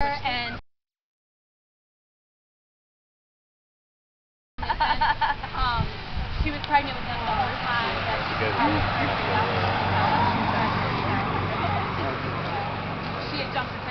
and um, she was pregnant with him the whole time. She had jumped